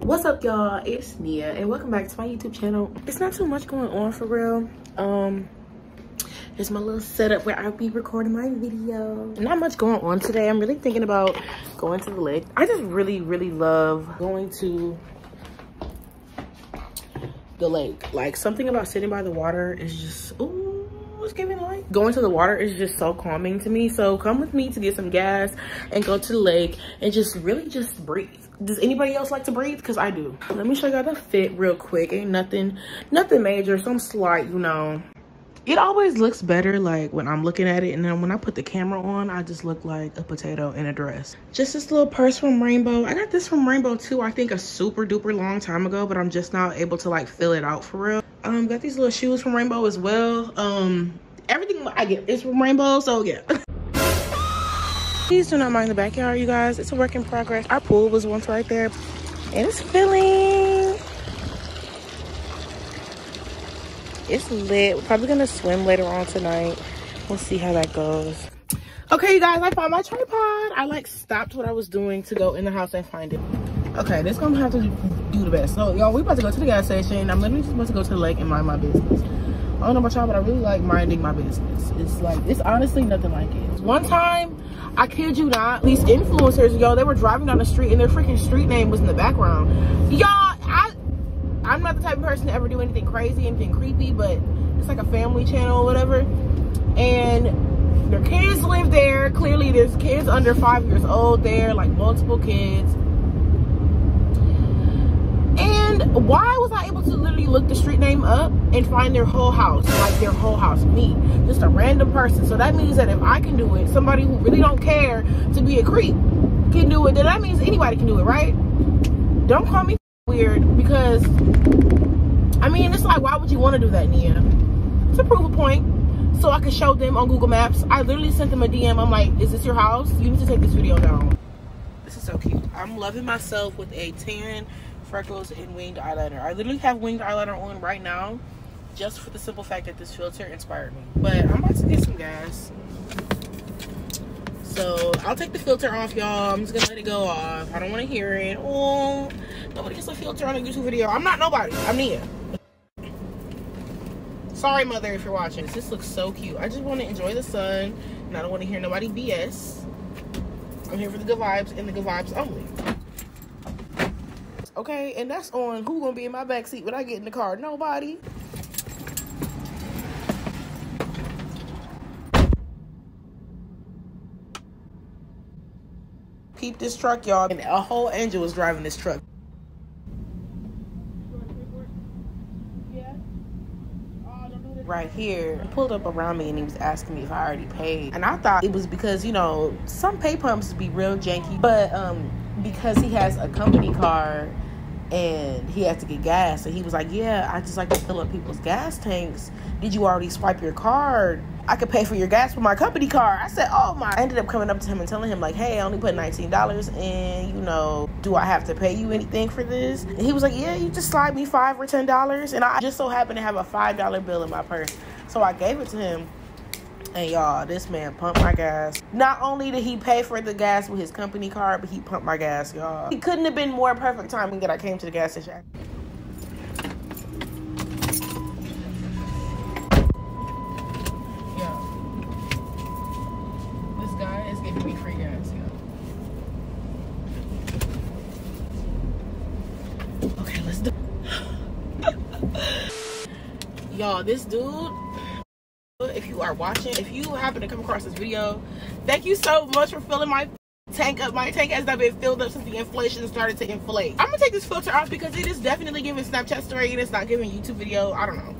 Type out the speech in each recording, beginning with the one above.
what's up y'all? It's nia and welcome back to my youtube channel. It's not too much going on for real. Um here's my little setup where i'll be recording my video. Not much going on today. I'm really thinking about going to the lake. I just really really love going to the lake. Like something about sitting by the water is just ooh it's giving like going to the water is just so calming to me. So come with me to get some gas and go to the lake and just really just breathe does anybody else like to breathe? Because i do. Let me show you the fit real quick. Ain't nothing nothing major some slight you know. It always looks better like when i'm looking at it and then when i put the camera on i just look like a potato in a dress. Just this little purse from rainbow. I got this from rainbow too i think a super duper long time ago but i'm just not able to like fill it out for real. Um got these little shoes from rainbow as well. Um everything i get is from rainbow so yeah please do not mind the backyard you guys. It's a work in progress. Our pool was once right there. And it's filling. It's lit. We're probably gonna swim later on tonight. We'll see how that goes. Okay you guys i found my tripod. I like stopped what i was doing to go in the house and find it. Okay this gonna have to do the best. So y'all we about to go to the gas station. I'm literally just about to go to the lake and mind my business. I don't know about y'all but i really like minding my business. It's like it's honestly nothing like it. One time i kid you not these influencers yo they were driving down the street and their freaking street name was in the background y'all I'm not the type of person to ever do anything crazy, anything creepy, but it's like a family channel or whatever. And their kids live there. Clearly, there's kids under five years old there, like multiple kids. Why was I able to literally look the street name up and find their whole house, like their whole house, me, just a random person. So that means that if I can do it, somebody who really don't care to be a creep can do it, then that means anybody can do it, right? Don't call me weird because I mean it's like why would you want to do that Nia? To prove a point so I could show them on Google Maps. I literally sent them a DM I'm like is this your house? You need to take this video down. This is so cute. I'm loving myself with a tan freckles and winged eyeliner I literally have winged eyeliner on right now just for the simple fact that this filter inspired me but I'm about to get some gas so I'll take the filter off, y'all. I'm just gonna let it go off. I don't want to hear it. Oh, nobody gets a filter on a YouTube video. I'm not nobody. I'm Nia. Sorry, mother, if you're watching. This looks so cute. I just want to enjoy the sun, and I don't want to hear nobody BS. I'm here for the good vibes and the good vibes only. Okay, and that's on who gonna be in my back seat when I get in the car. Nobody. Peep this truck, y'all. And a whole angel was driving this truck. right here he pulled up around me and he was asking me if I already paid and I thought it was because you know some pay pumps be real janky but um because he has a company car and he had to get gas and he was like yeah I just like to fill up people's gas tanks did you already swipe your card I could pay for your gas with my company car. I said, oh my. I ended up coming up to him and telling him, like, hey, I only put $19 in, you know, do I have to pay you anything for this? And he was like, yeah, you just slide me five or $10. And I just so happened to have a $5 bill in my purse. So I gave it to him. And y'all, this man pumped my gas. Not only did he pay for the gas with his company card, but he pumped my gas, y'all. He couldn't have been more perfect timing that I came to the gas station. Y'all. This guy is giving me free gas, y'all. Okay, let's do Y'all this dude if you are watching if you happen to come across this video thank you so much for filling my tank up. My tank has not been filled up since the inflation started to inflate. I'm gonna take this filter off because it is definitely giving snapchat story and it's not giving youtube video. I don't know.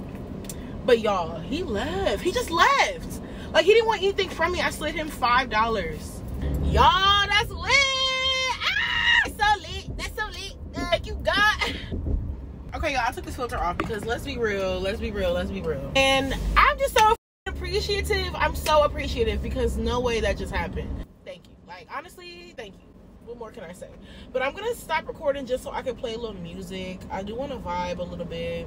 But y'all he left. He just left. Like he didn't want anything from me. I slid him five dollars. Y'all that's lit. Ah so lit. That's so lit. Thank you god. Okay y'all i took this filter off because let's be real. Let's be real. Let's be real. And i'm just so appreciative. I'm so appreciative because no way that just happened. Thank you. Like honestly thank you. What more can i say? But i'm gonna stop recording just so i can play a little music. I do want to vibe a little bit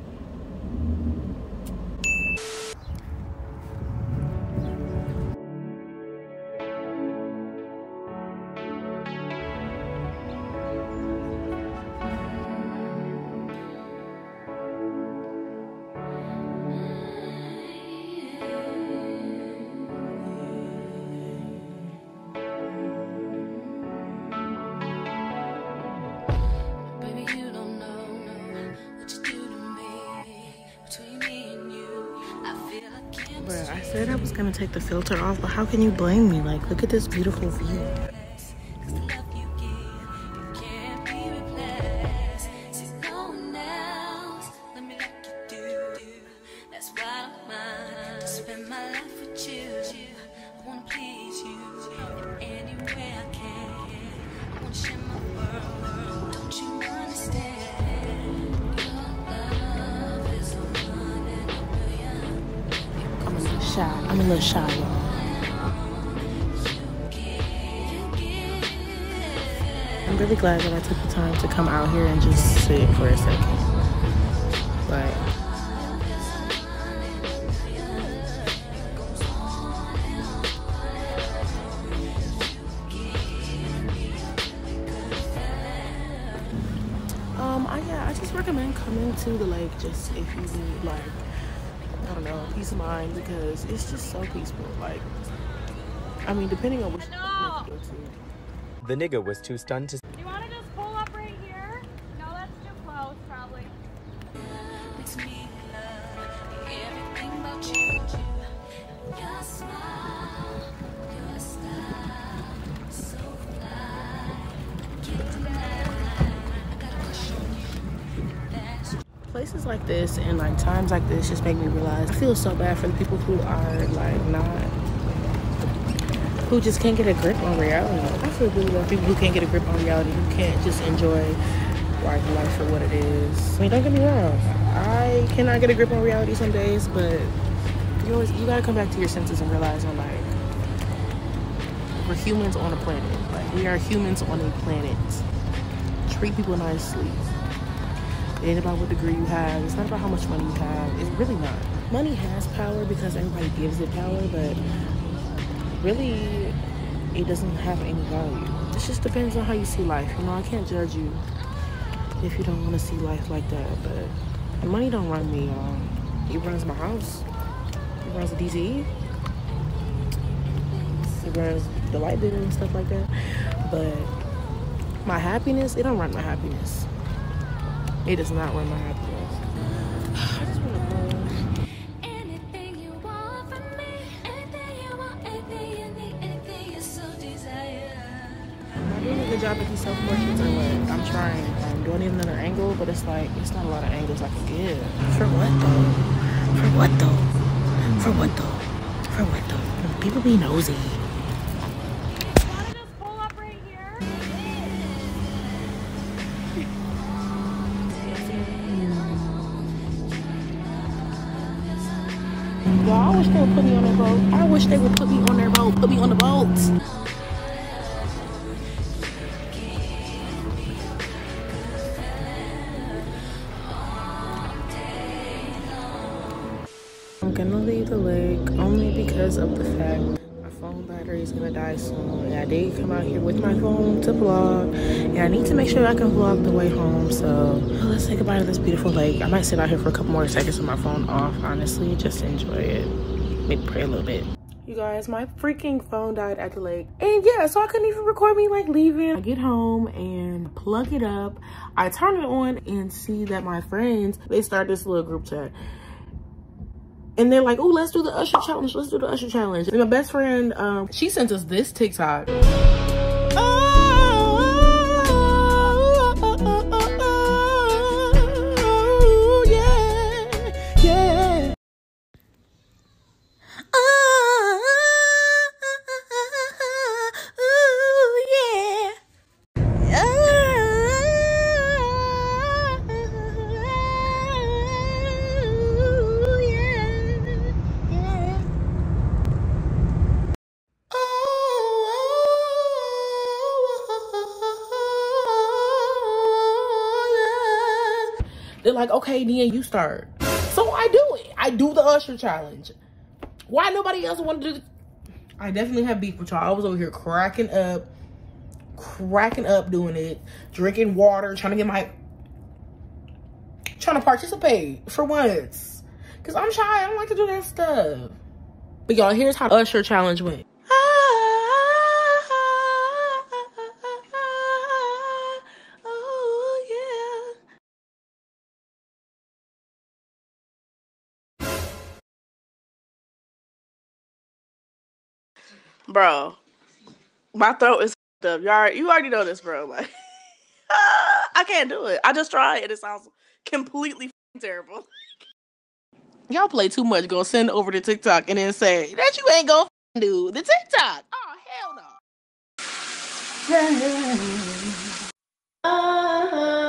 was gonna take the filter off, but how can you blame me? Like, look at this beautiful view. Shy. I'm a little shy, y'all. I'm really glad that I took the time to come out here and just sit for a second. But um, I yeah, I just recommend coming to the lake just if you need like don't know, peace of mind because it's just so peaceful. Like, I mean, depending on which no. you go to. The nigga was too stunned to. You want to just pull up right here? No, that's too close, probably. Places like this and like times like this just make me realize I feel so bad for the people who are like not who just can't get a grip on reality. I feel really bad people who can't get a grip on reality, who can't just enjoy like life for what it is. I mean, don't get me wrong. I cannot get a grip on reality some days, but you always you gotta come back to your senses and realize I'm like we're humans on a planet. Like we are humans on a planet. Treat people nicely. It ain't about what degree you have. It's not about how much money you have. It's really not. Money has power because everybody gives it power, but really, it doesn't have any value. It just depends on how you see life. You know, I can't judge you if you don't want to see life like that, but money don't run me, y'all. It runs my house. It runs the DTE. It runs the light bill and stuff like that. But my happiness, it don't run my happiness. It does not run my happiness. I just want to go. Am I doing a good job at these self portraits or what? I'm trying. Um, do I need another angle? But it's like, it's not a lot of angles I can give. For what though? For what though? For what though? For what though? People be nosy. Y'all, I wish they would put me on their boat. I wish they would put me on their boat. Put me on the boat. Out here with my phone to vlog. And i need to make sure i can vlog the way home so let's say goodbye to this beautiful lake. I might sit out here for a couple more seconds with my phone off honestly. Just enjoy it. Maybe pray a little bit. You guys my freaking phone died at the lake. And yeah so i couldn't even record me like leaving. I get home and plug it up. I turn it on and see that my friends they start this little group chat. And they're like, oh, let's do the Usher challenge. Let's do the Usher challenge. And my best friend, um, she sent us this TikTok. They're like, okay, Nia, you start. So I do it. I do the Usher challenge. Why nobody else want to do I definitely have beef with y'all. I was over here cracking up, cracking up doing it, drinking water, trying to get my, trying to participate for once. Because I'm shy. I don't like to do that stuff. But y'all, here's how Usher challenge went. Bro. My throat is up. You already, you already know this, bro. Like, I can't do it. I just tried and it sounds completely terrible. Y'all play too much. Go send over to TikTok and then say that you ain't gonna do the TikTok. Oh hell no. Uh-huh.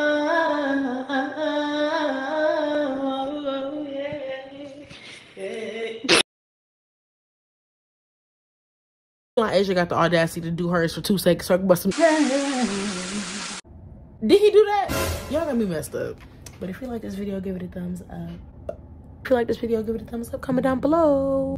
Asia got the audacity to do hers for two seconds. So I can bust some. Did he do that? Y'all got me messed up. But if you like this video, give it a thumbs up. If you like this video, give it a thumbs up. Comment down below.